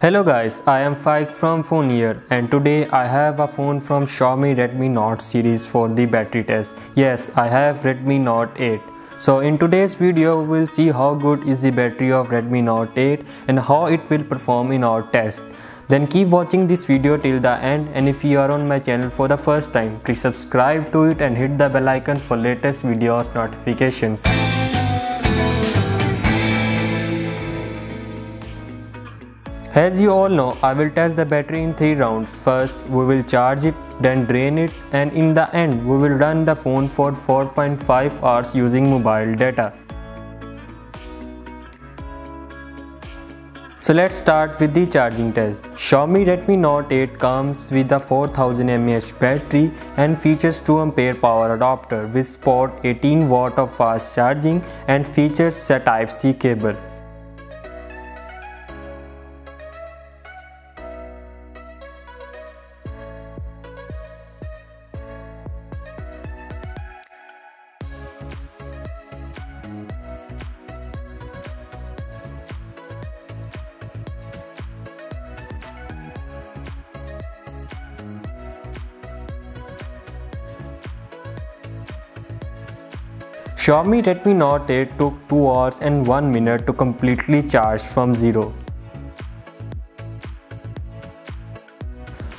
Hello guys, I am Faik from PhoneYear and today I have a phone from Xiaomi Redmi Note series for the battery test. Yes, I have Redmi Note 8. So in today's video we will see how good is the battery of Redmi Note 8 and how it will perform in our test. Then keep watching this video till the end and if you are on my channel for the first time, please subscribe to it and hit the bell icon for latest videos notifications. As you all know, I will test the battery in 3 rounds. First, we will charge it, then drain it and in the end, we will run the phone for 4.5 hours using mobile data. So let's start with the charging test. Xiaomi Redmi Note 8 comes with a 4000 mAh battery and features 2 ampere power adapter with support 18 watt of fast charging and features a type C cable. Xiaomi Redmi Note 8 took 2 hours and 1 minute to completely charge from zero.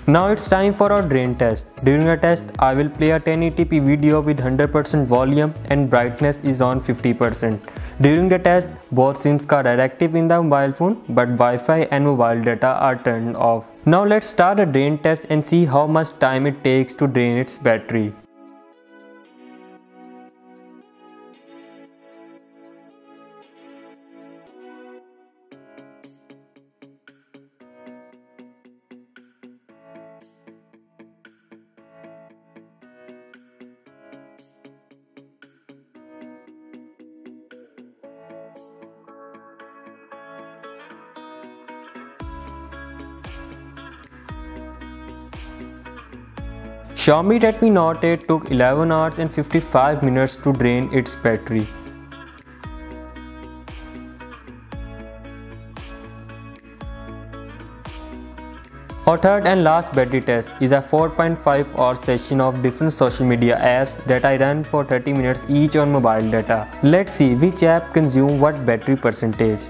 Now it's time for our drain test. During the test, I will play a 1080p video with 100% volume and brightness is on 50%. During the test, both SIMs are active in the mobile phone but Wi-Fi and mobile data are turned off. Now let's start a drain test and see how much time it takes to drain its battery. Xiaomi Redmi Note 8 took 11 hours and 55 minutes to drain its battery. Our third and last battery test is a 4.5 hour session of different social media apps that I run for 30 minutes each on mobile data. Let's see which app consume what battery percentage.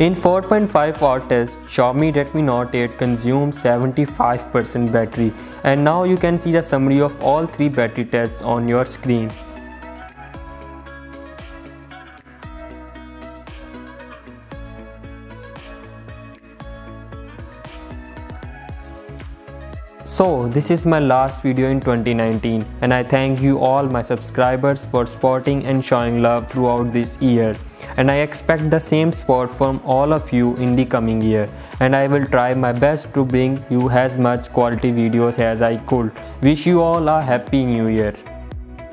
In 4.5 hour test, Xiaomi Redmi Note 8 consumed 75% battery and now you can see the summary of all three battery tests on your screen. So this is my last video in 2019 and I thank you all my subscribers for supporting and showing love throughout this year and I expect the same support from all of you in the coming year and I will try my best to bring you as much quality videos as I could. Wish you all a happy new year.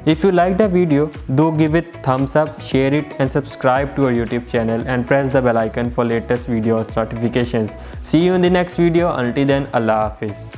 If you like the video, do give it thumbs up, share it and subscribe to our YouTube channel and press the bell icon for latest video notifications. See you in the next video. Until then, Allah Hafiz.